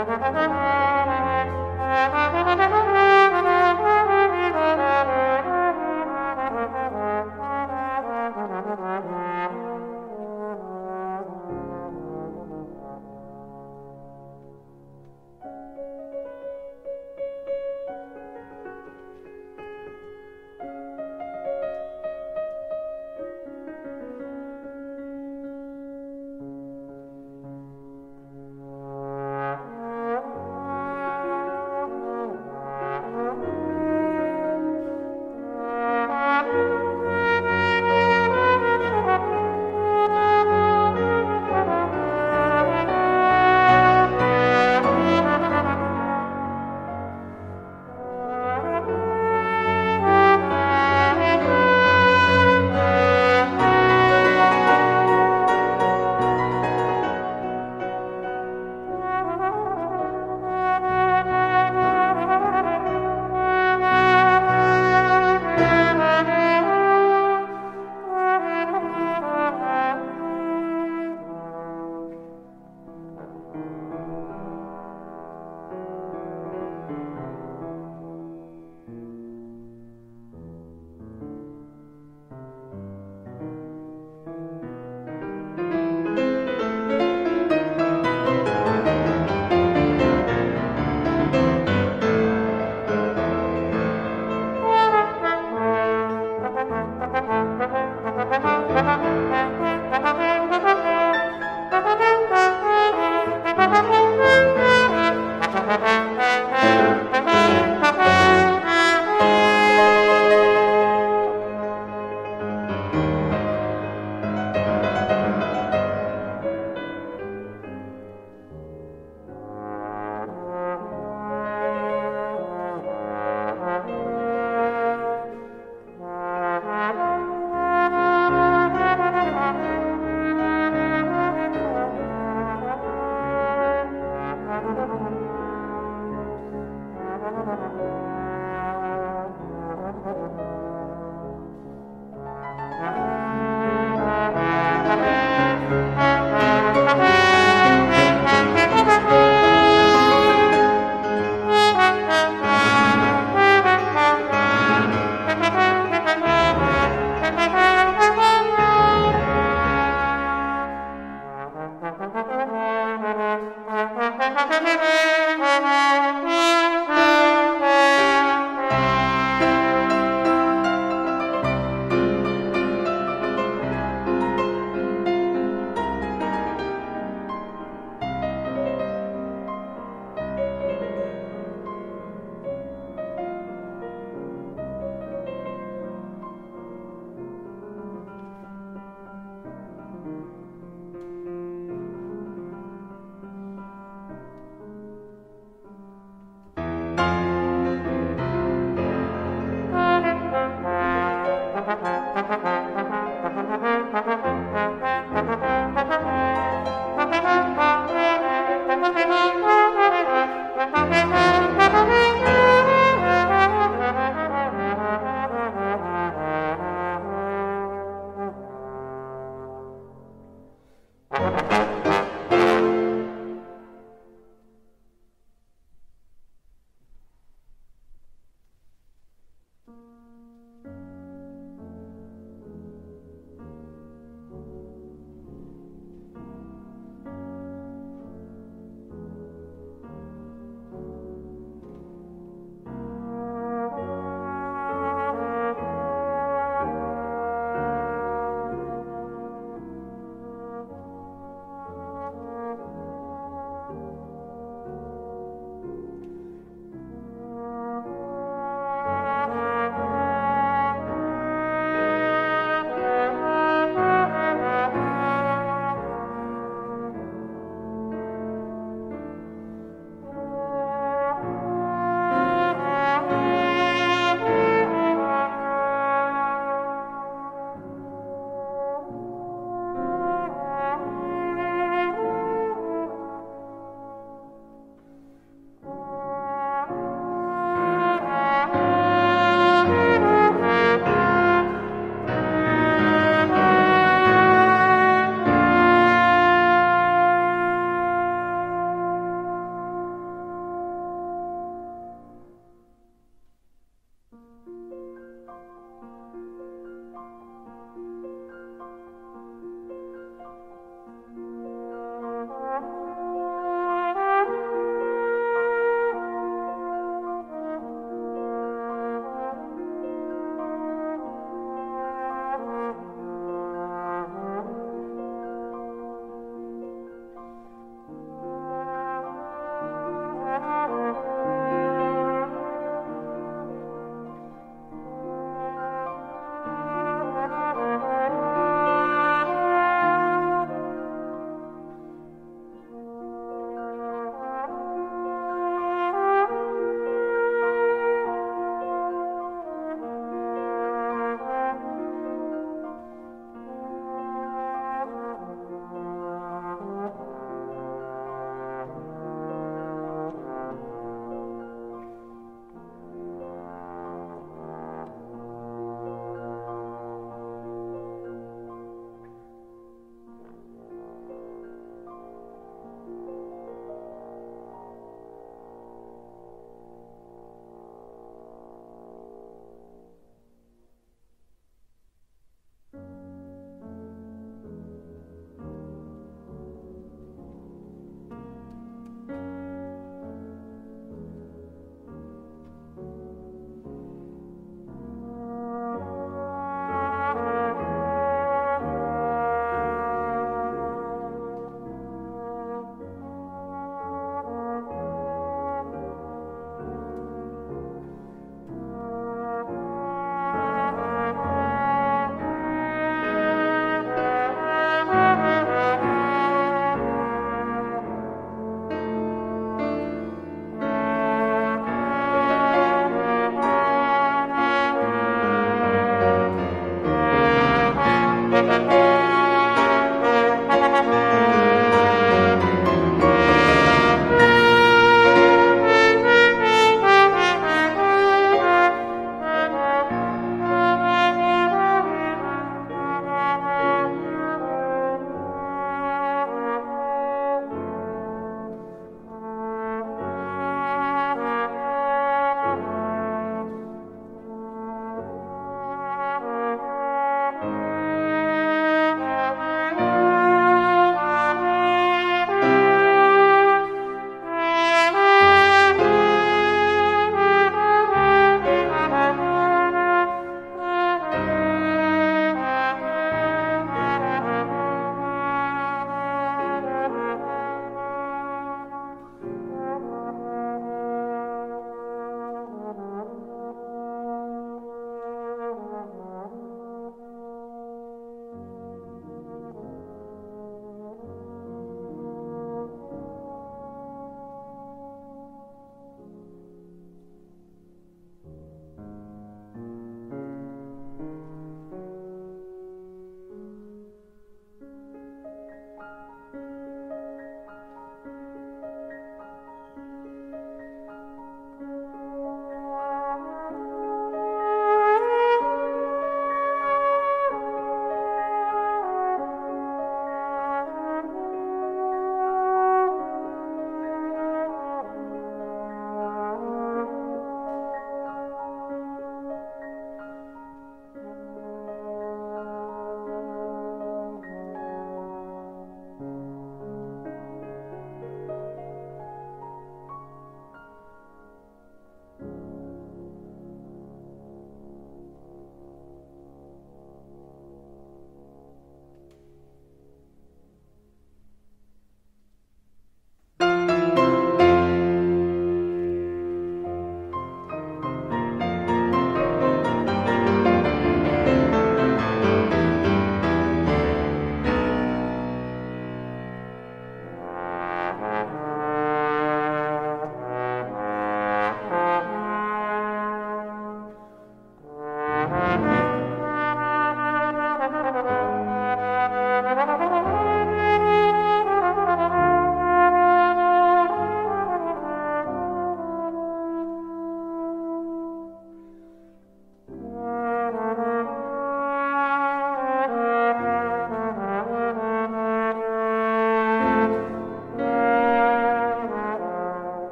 Música